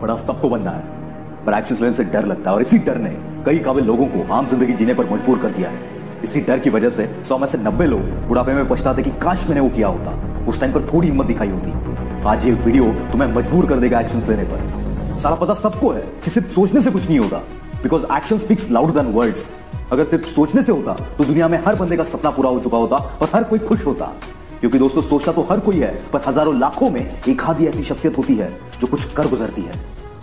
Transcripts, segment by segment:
बड़ा सबको बनना है। पर एक्शन लेने से डर लगता है और इसी डर ने कई काबिल लोगों को आम ज़िंदगी जीने पर मजबूर कर दिया है। इसी डर की वजह से सौ में से नब्बे लोग बुढ़ापे में पछताते कि काश मैंने वो किया होता। उस टाइम पर थोड़ी हिम्मत दिखाई होती। आज ये वीडियो तुम्हें मजबूर कर देगा एक्शन लेने पर। सारा पता सबको है कि सिर्फ़ सोचने से कुछ नहीं होगा। Because action speaks louder than words अगर सिर्फ़ सोचने से होता तो दुनिया में हर बंदे का सपना पूरा हो चुका होता और हर कोई खुश होता। क्योंकि दोस्तों सोचता तो हर कोई है, पर हज़ारों लाखों में एक आधी ऐसी शख्सियत होती है जो कुछ कर गुजरती है।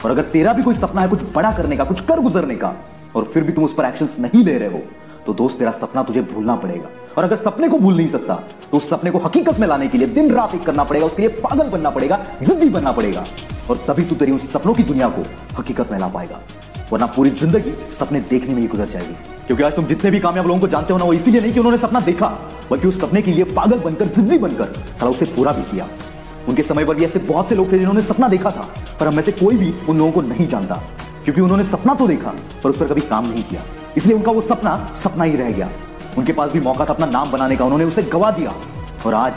और अगर तेरा भी कोई सपना है कुछ बड़ा करने का, कुछ कर गुजरने का, और फिर भी तुम उस पर एक्शन नहीं ले रहे हो तो दोस्त, तेरा सपना तुझे भूलना पड़ेगा। और अगर सपने को भूल नहीं सकता तो उस सपने को हकीकत में लाने के लिए दिन रात एक करना पड़ेगा, उसके लिए पागल बनना पड़ेगा, जिद्दी बनना पड़ेगा, और तभी तू तेरी उस सपनों की दुनिया को हकीकत में ला पाएगा। वरना पूरी ज़िंदगी सपने देखने में ही गुजर जाएगी। क्योंकि आज तुम जितने भी कामयाब लोगों को जानते हो ना, वो इसीलिए नहीं कि उन्होंने सपना देखा, बल्कि उस सपने के लिए पागल बनकर, जिद्दी बनकर, साला उसे पूरा भी किया। उनके समय पर भी ऐसे बहुत से लोग थे जिन्होंने सपना देखा था, पर हम में से कोई भी उन लोगों को नहीं जानता। क्योंकि उन्होंने सपना तो देखा, पर उस पर कभी काम नहीं किया। इसलिए उनका वो सपना सपना ही रह गया। उनके पास भी मौका था अपना नाम बनाने का, उन्होंने उसे गवा दिया। और आज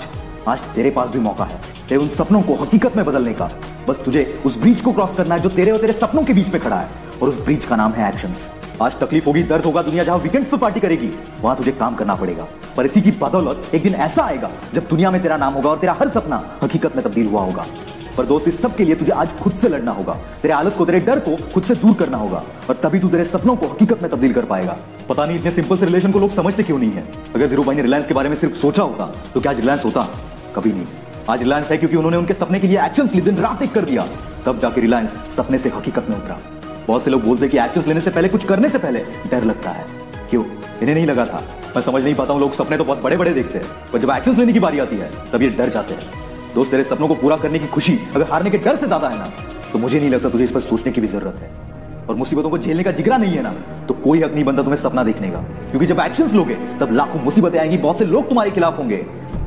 आज तेरे पास भी मौका है, तेरे उन सपनों को हकीकत में बदलने का। बस तुझे उस ब्रिज को क्रॉस करना है जो तेरे और तेरे सपनों के बीच में खड़ा है। और उस ब्रिज का नाम है एक्शंस आज तकलीफ़ होगी, दर्द होगा, दुनिया जहाँ वीकेंड पे पार्टी करेगी, वहाँ तुझे काम करना पड़ेगा. पर इसी की बदौलत एक दिन ऐसा आएगा, जब दुनिया में तेरा नाम होगा और तेरा हर सपना हकीकत में तब्दील हुआ होगा. पर दोस्त, इस सब के लिए तुझे आज खुद से लड़ना होगा. तेरे आलस को, तेरे डर को खुद से दूर करना होगा. और तभी तू तेरे सपनों को हकीकत में तब्दील कर पाएगा. पता नहीं, इतने सिंपल से रिलेशन को लोग समझते क्यों नहीं है? अगर धीरू भाई ने रिलायंस के बारे में सिर्फ़ सोचा होता तो क्या आज रिलायंस होता? कभी नहीं. आज रिलायंस है क्योंकि उन्होंने उनके सपने के लिए एक्शन दिन रात एक कर दिया. तब जाके रिलायंस सपने से हकीकत में उतरा. बहुत से लोग बोलते कि एक्शन लेने से पहले, कुछ करने से पहले डर लगता है। क्यों? इन्हें नहीं लगा था। मैं समझ नहीं पाता हूँ, लोग सपने तो बहुत बड़े बड़े देखते हैं, पर जब एक्शन लेने की बारी आती है, तब ये डर जाते हैं। दोस्त, तेरे सपनों को पूरा करने की खुशी अगर हारने के डर से ज़्यादा है ना तो मुझे नहीं लगता तुझे इस पर सोचने की भी ज़रूरत है। और मुसीबतों को झेलने का जिगरा नहीं है ना तो कोई हक नहीं बनता तुम्हें सपना देखने का। क्योंकि जब एक्शंस लोगे, तब लाखों मुसीबतें आएँगी, बहुत से लोग तुम्हारे खिलाफ होंगे।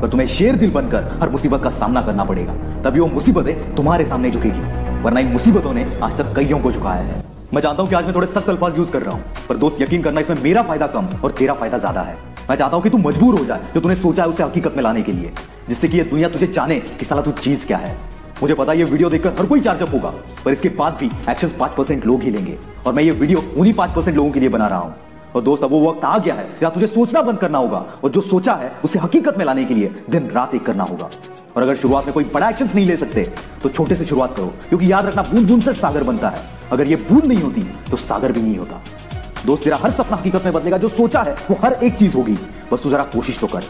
पर तुम्हें शेर दिल बनकर हर मुसीबत का सामना करना पड़ेगा। तभी वो मुसीबतें तुम्हारे सामने झुकेगी, वरना इन मुसीबतों ने आज तक कईयों को झुकाया है। मैं जानता हूँ कि आज मैं थोड़े सख्त अल्फाज यूज़ कर रहा हूँ, पर दोस्त, यकीन करना, इसमें मेरा फ़ायदा कम और तेरा फ़ायदा ज़्यादा है। मैं चाहता हूँ कि तू मजबूर हो जाए, जो तूने सोचा है उसे हकीकत में लाने के लिए, जिससे कि ये दुनिया तुझे जाने कि साला तू चीज़ क्या है। मुझे पता है ये वीडियो देखकर हर कोई चार्जअप होगा, पर इसके बाद भी एक्शन पाँच परसेंट लोग ही लेंगे, और मैं ये वीडियो उन्हीं पाँच परसेंट लोगों के लिए बना रहा हूँ। और दोस्त, अब वो वक्त आ गया है जहाँ तुझे सोचना बंद करना होगा, और जो सोचा है उसे हकीकत में लाने के लिए दिन रात एक करना होगा। और अगर शुरुआत में कोई बड़ा एक्शन नहीं ले सकते तो छोटे से शुरुआत करो, क्योंकि याद रखना बूंद बूंद से सागर बनता है। अगर ये बूंद नहीं होती तो सागर भी नहीं होता। दोस्त, तेरा हर सपना हकीकत में बदलेगा। जो सोचा है, वो हर एक चीज़ होगी। बस तू जरा कोशिश तो कर।